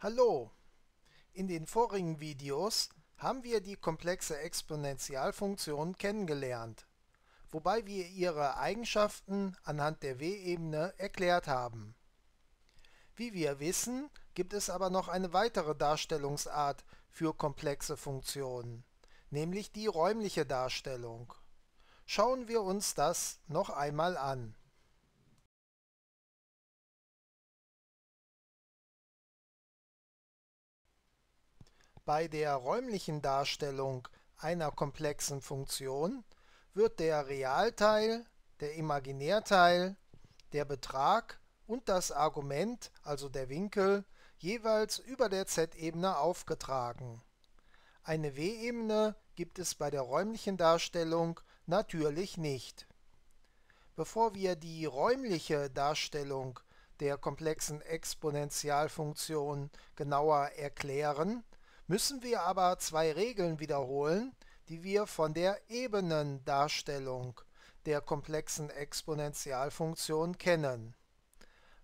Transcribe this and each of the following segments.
Hallo! In den vorigen Videos haben wir die komplexe Exponentialfunktion kennengelernt, wobei wir ihre Eigenschaften anhand der w-Ebene erklärt haben. Wie wir wissen, gibt es aber noch eine weitere Darstellungsart für komplexe Funktionen, nämlich die räumliche Darstellung. Schauen wir uns das noch einmal an. Bei der räumlichen Darstellung einer komplexen Funktion wird der Realteil, der Imaginärteil, der Betrag und das Argument, also der Winkel, jeweils über der z-Ebene aufgetragen. Eine w-Ebene gibt es bei der räumlichen Darstellung natürlich nicht. Bevor wir die räumliche Darstellung der komplexen Exponentialfunktion genauer erklären, müssen wir aber zwei Regeln wiederholen, die wir von der Ebenendarstellung der komplexen Exponentialfunktion kennen.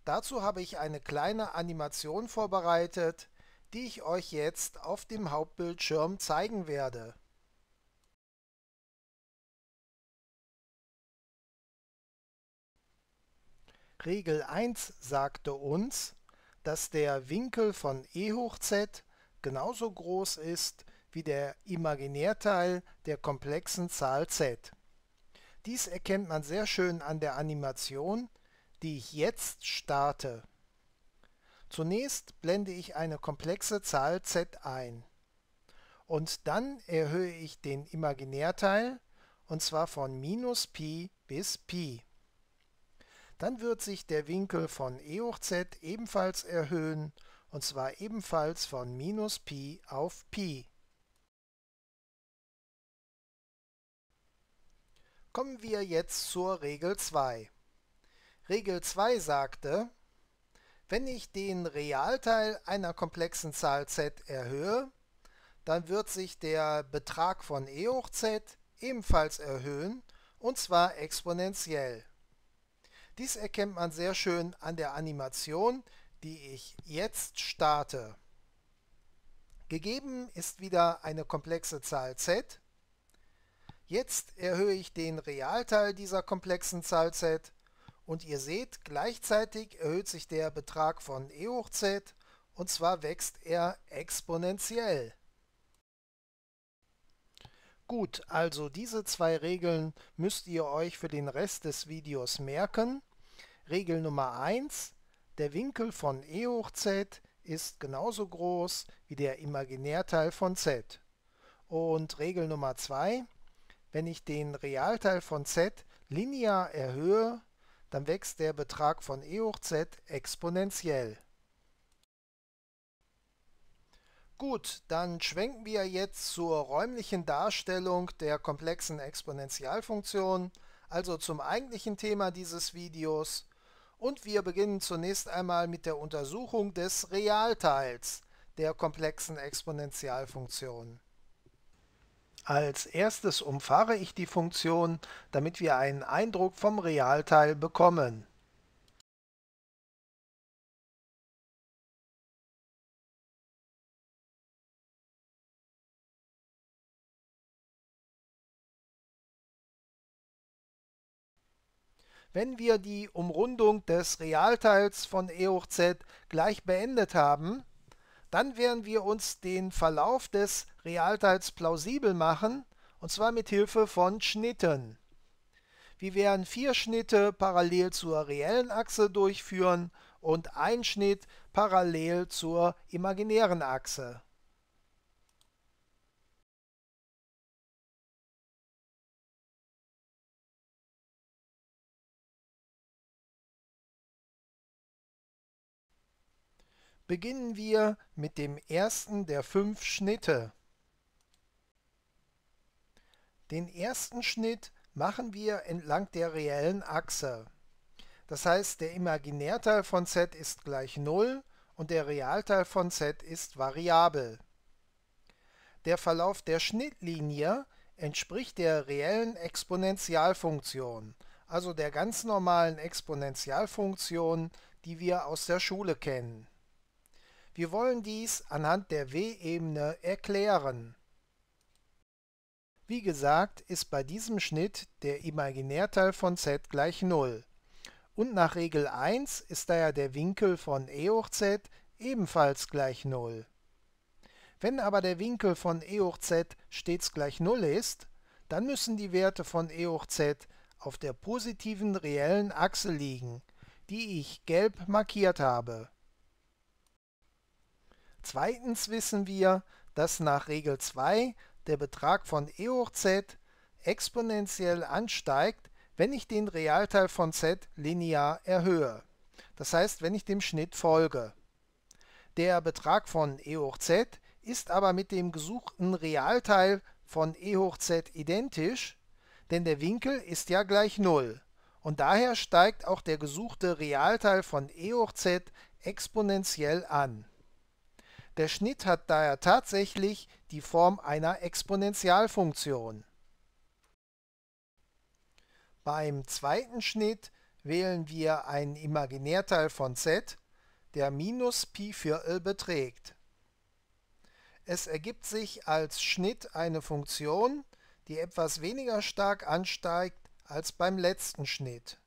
Dazu habe ich eine kleine Animation vorbereitet, die ich euch jetzt auf dem Hauptbildschirm zeigen werde. Regel 1 sagte uns, dass der Winkel von e hoch z genauso groß ist wie der Imaginärteil der komplexen Zahl z. Dies erkennt man sehr schön an der Animation, die ich jetzt starte. Zunächst blende ich eine komplexe Zahl z ein. Und dann erhöhe ich den Imaginärteil, und zwar von minus Pi bis Pi. Dann wird sich der Winkel von e hoch z ebenfalls erhöhen und zwar ebenfalls von minus Pi auf Pi. Kommen wir jetzt zur Regel 2. Regel 2 sagte, wenn ich den Realteil einer komplexen Zahl z erhöhe, dann wird sich der Betrag von e hoch z ebenfalls erhöhen, und zwar exponentiell. Dies erkennt man sehr schön an der Animation, die ich jetzt starte. Gegeben ist wieder eine komplexe Zahl z. Jetzt erhöhe ich den Realteil dieser komplexen Zahl z und ihr seht, gleichzeitig erhöht sich der Betrag von e hoch z und zwar wächst er exponentiell. Gut, also diese zwei Regeln müsst ihr euch für den Rest des Videos merken. Regel Nummer 1, der Winkel von e hoch z ist genauso groß wie der Imaginärteil von z. Und Regel Nummer 2, wenn ich den Realteil von z linear erhöhe, dann wächst der Betrag von e hoch z exponentiell. Gut, dann schwenken wir jetzt zur räumlichen Darstellung der komplexen Exponentialfunktion, also zum eigentlichen Thema dieses Videos. Und wir beginnen zunächst einmal mit der Untersuchung des Realteils der komplexen Exponentialfunktion. Als erstes umfahre ich die Funktion, damit wir einen Eindruck vom Realteil bekommen. Wenn wir die Umrundung des Realteils von e hoch z gleich beendet haben, dann werden wir uns den Verlauf des Realteils plausibel machen, und zwar mit Hilfe von Schnitten. Wir werden vier Schnitte parallel zur reellen Achse durchführen und einen Schnitt parallel zur imaginären Achse. Beginnen wir mit dem ersten der fünf Schnitte. Den ersten Schnitt machen wir entlang der reellen Achse. Das heißt, der Imaginärteil von z ist gleich 0 und der Realteil von z ist variabel. Der Verlauf der Schnittlinie entspricht der reellen Exponentialfunktion, also der ganz normalen Exponentialfunktion, die wir aus der Schule kennen. Wir wollen dies anhand der W-Ebene erklären. Wie gesagt, ist bei diesem Schnitt der Imaginärteil von z gleich 0. Und nach Regel 1 ist daher der Winkel von e hoch z ebenfalls gleich 0. Wenn aber der Winkel von e hoch z stets gleich 0 ist, dann müssen die Werte von e hoch z auf der positiven reellen Achse liegen, die ich gelb markiert habe. Zweitens wissen wir, dass nach Regel 2 der Betrag von e hoch z exponentiell ansteigt, wenn ich den Realteil von z linear erhöhe. Das heißt, wenn ich dem Schnitt folge. Der Betrag von e hoch z ist aber mit dem gesuchten Realteil von e hoch z identisch, denn der Winkel ist ja gleich 0 und daher steigt auch der gesuchte Realteil von e hoch z exponentiell an. Der Schnitt hat daher tatsächlich die Form einer Exponentialfunktion. Beim zweiten Schnitt wählen wir einen Imaginärteil von z, der minus Pi Viertel beträgt. Es ergibt sich als Schnitt eine Funktion, die etwas weniger stark ansteigt als beim letzten Schnitt.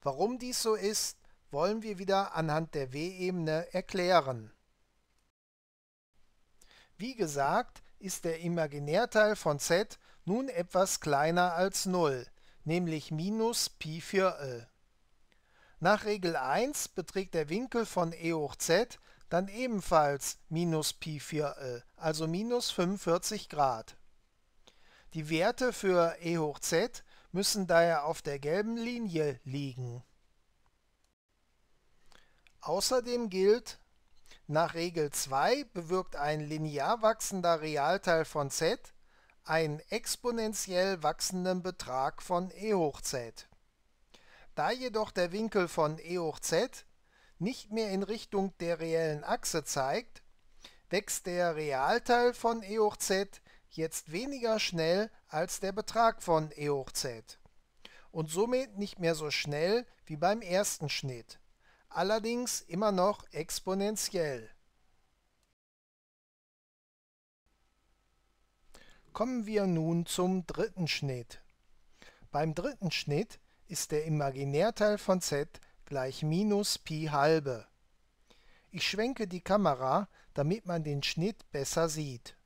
Warum dies so ist, wollen wir wieder anhand der W-Ebene erklären. Wie gesagt, ist der Imaginärteil von z nun etwas kleiner als 0, nämlich minus Pi Viertel. Nach Regel 1 beträgt der Winkel von e hoch z dann ebenfalls minus Pi Viertel, also minus 45 Grad. Die Werte für e hoch z müssen daher auf der gelben Linie liegen. Außerdem gilt, nach Regel 2 bewirkt ein linear wachsender Realteil von z einen exponentiell wachsenden Betrag von e hoch z. Da jedoch der Winkel von e hoch z nicht mehr in Richtung der reellen Achse zeigt, wächst der Realteil von e hoch z jetzt weniger schnell als der Betrag von e hoch z und somit nicht mehr so schnell wie beim ersten Schnitt allerdings immer noch exponentiell. Kommen wir nun zum dritten Schnitt. Beim dritten Schnitt ist der Imaginärteil von z gleich minus Pi halbe. Ich schwenke die Kamera, damit man den Schnitt besser sieht.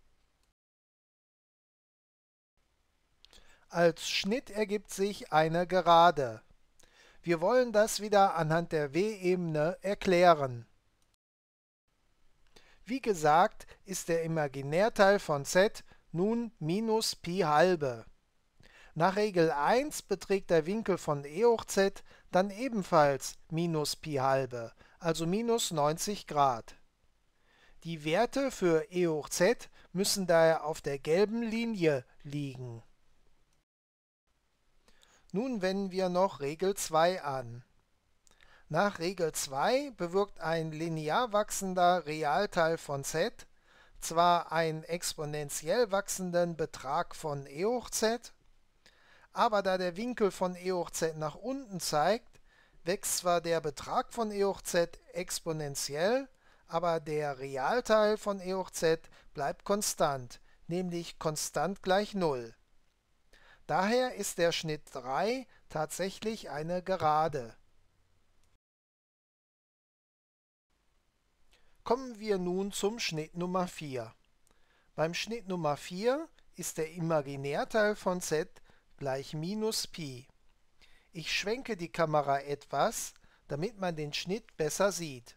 Als Schnitt ergibt sich eine Gerade. Wir wollen das wieder anhand der W-Ebene erklären. Wie gesagt, ist der Imaginärteil von z nun minus Pi halbe. Nach Regel 1 beträgt der Winkel von e hoch z dann ebenfalls minus Pi halbe, also minus 90 Grad. Die Werte für e hoch z müssen daher auf der gelben Linie liegen. Nun wenden wir noch Regel 2 an. Nach Regel 2 bewirkt ein linear wachsender Realteil von z zwar einen exponentiell wachsenden Betrag von e hoch z, aber da der Winkel von e hoch z nach unten zeigt, wächst zwar der Betrag von e hoch z exponentiell, aber der Realteil von e hoch z bleibt konstant, nämlich konstant gleich 0. Daher ist der Schnitt 3 tatsächlich eine Gerade. Kommen wir nun zum Schnitt Nummer 4. Beim Schnitt Nummer 4 ist der Imaginärteil von z gleich minus Pi. Ich schwenke die Kamera etwas, damit man den Schnitt besser sieht.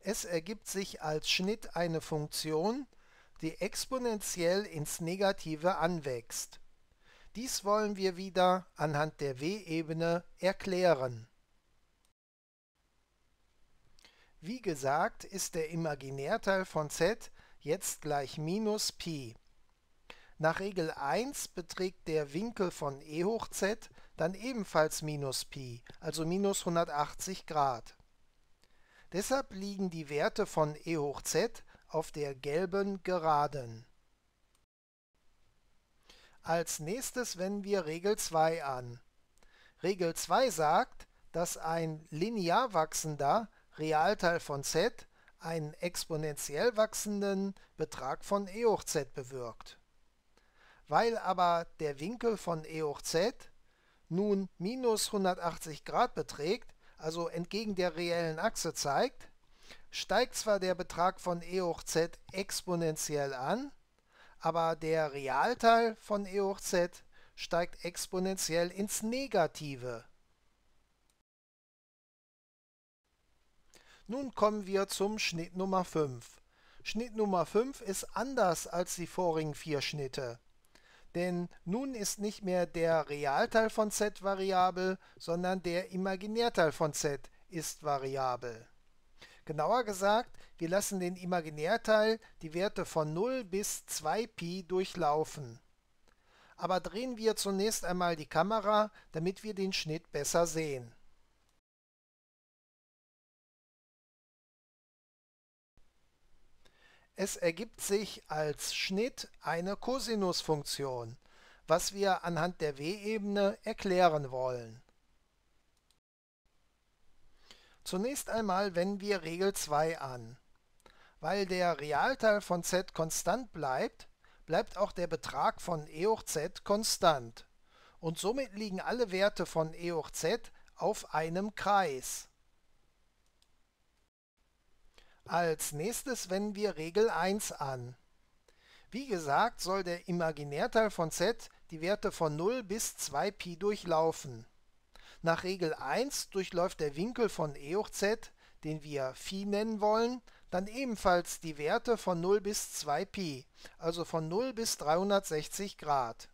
Es ergibt sich als Schnitt eine Funktion, die exponentiell ins Negative anwächst. Dies wollen wir wieder anhand der W-Ebene erklären. Wie gesagt, ist der Imaginärteil von z jetzt gleich minus Pi. Nach Regel 1 beträgt der Winkel von e hoch z dann ebenfalls minus Pi, also minus 180 Grad. Deshalb liegen die Werte von e hoch z auf der gelben Geraden. Als nächstes wenden wir Regel 2 an. Regel 2 sagt, dass ein linear wachsender Realteil von z einen exponentiell wachsenden Betrag von e hoch z bewirkt. Weil aber der Winkel von e hoch z nun minus 180 Grad beträgt, also entgegen der reellen Achse zeigt, steigt zwar der Betrag von e hoch z exponentiell an, aber der Realteil von e hoch z steigt exponentiell ins Negative. Nun kommen wir zum Schnitt Nummer 5. Schnitt Nummer 5 ist anders als die vorigen vier Schnitte. Denn nun ist nicht mehr der Realteil von z variabel, sondern der Imaginärteil von z ist variabel. Genauer gesagt, wir lassen den Imaginärteil die Werte von 0 bis 2pi durchlaufen. Aber drehen wir zunächst einmal die Kamera, damit wir den Schnitt besser sehen. Es ergibt sich als Schnitt eine Kosinusfunktion, was wir anhand der w-Ebene erklären wollen. Zunächst einmal wenden wir Regel 2 an. Weil der Realteil von z konstant bleibt, bleibt auch der Betrag von e hoch z konstant und somit liegen alle Werte von e hoch z auf einem Kreis. Als nächstes wenden wir Regel 1 an. Wie gesagt, soll der Imaginärteil von z die Werte von 0 bis 2π durchlaufen. Nach Regel 1 durchläuft der Winkel von e hoch z, den wir Phi nennen wollen, dann ebenfalls die Werte von 0 bis 2π, also von 0 bis 360 Grad.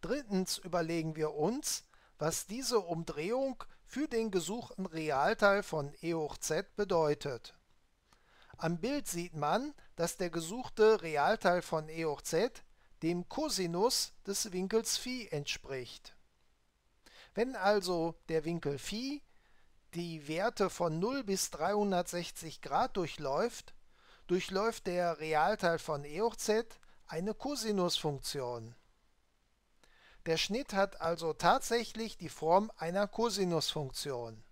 Drittens überlegen wir uns, was diese Umdrehung für den gesuchten Realteil von e hoch z bedeutet. Am Bild sieht man, dass der gesuchte Realteil von e hoch z dem Cosinus des Winkels Phi entspricht. Wenn also der Winkel Phi die Werte von 0 bis 360 Grad durchläuft, durchläuft der Realteil von e hoch z eine Cosinusfunktion. Der Schnitt hat also tatsächlich die Form einer Kosinusfunktion